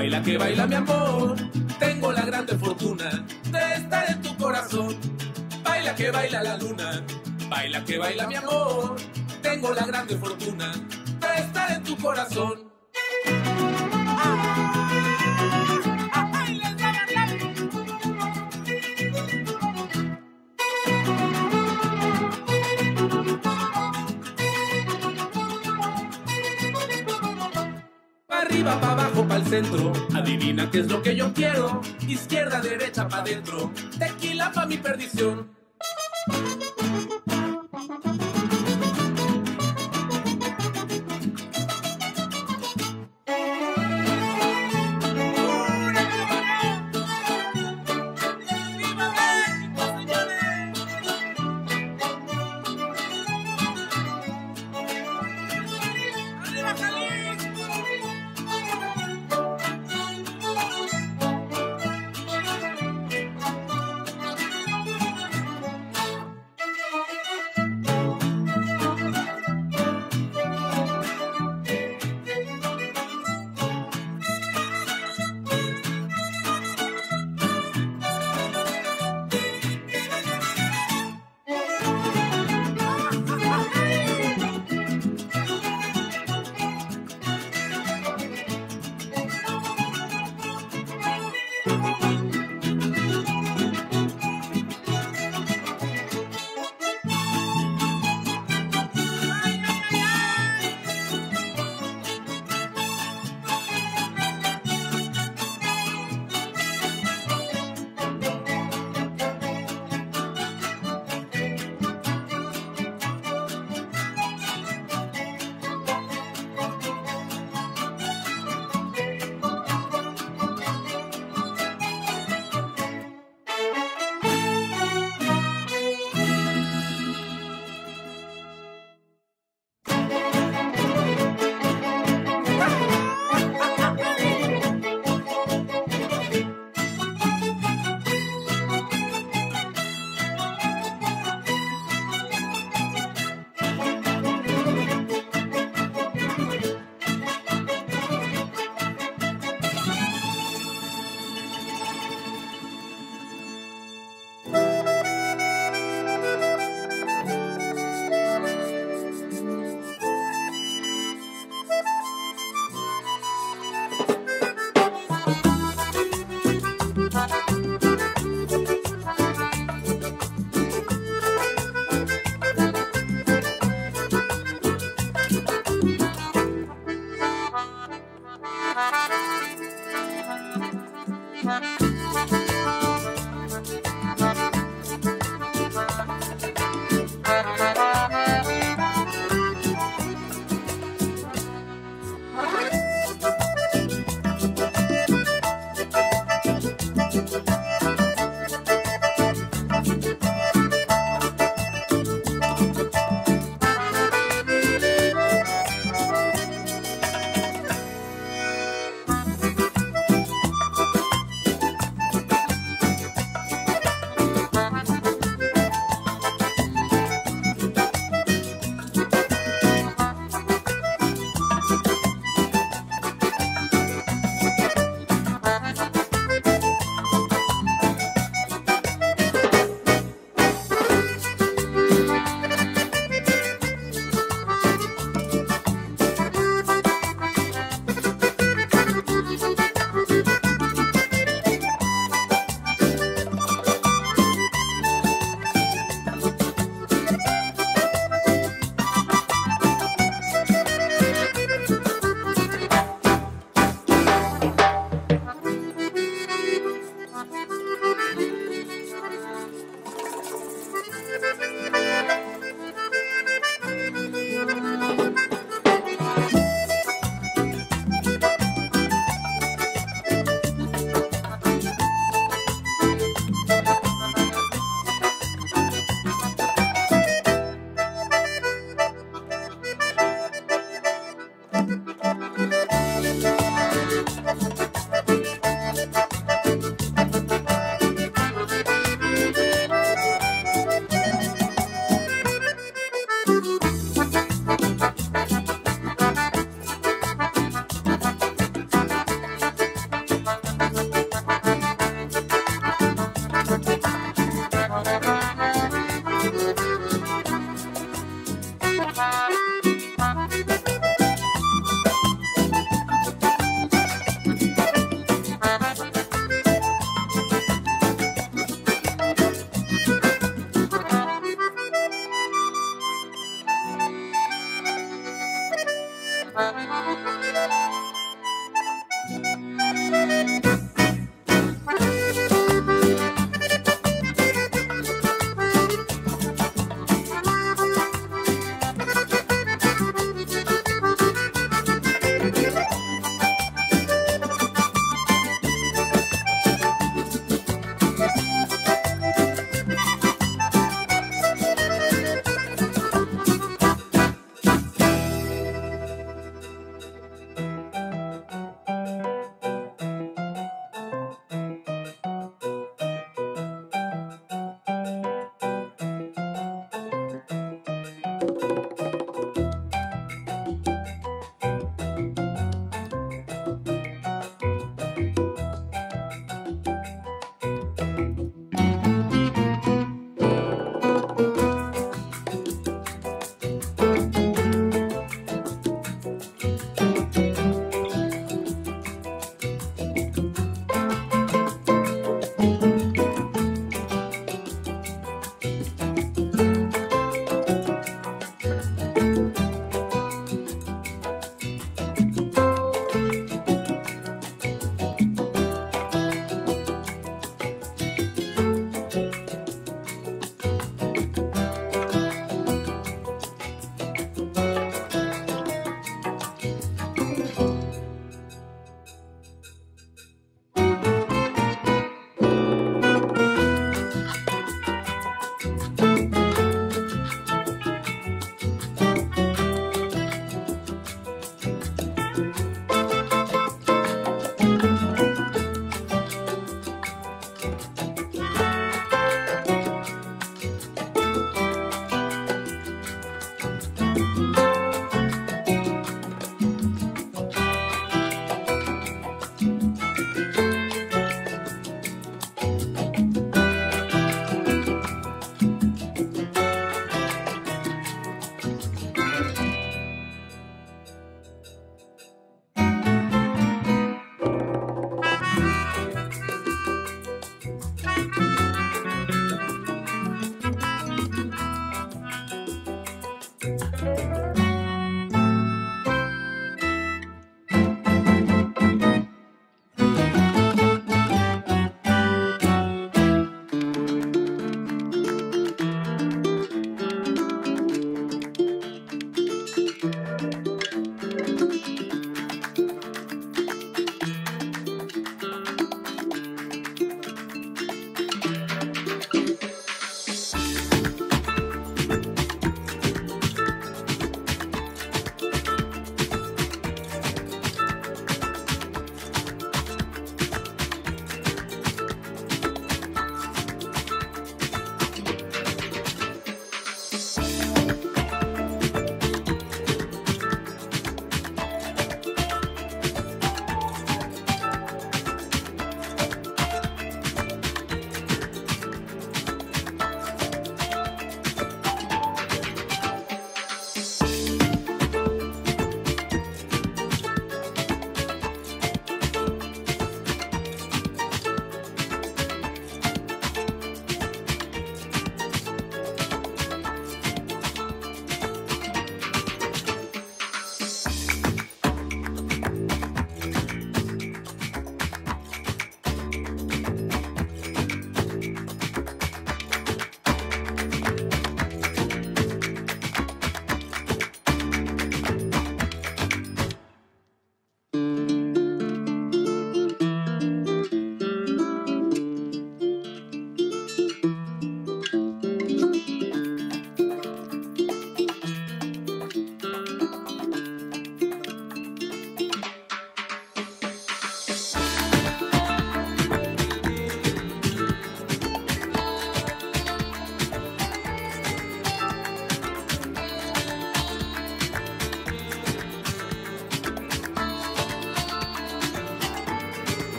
Baila que baila mi amor. Tengo la grande fortuna de estar en tu corazón. Baila que baila la luna, baila que baila mi amor. Tengo la grande fortuna de estar en tu corazón. Arriba, pa' abajo, pa' el centro. Adivina qué es lo que yo quiero. Izquierda, derecha, pa' dentro. Tequila pa' mi perdición.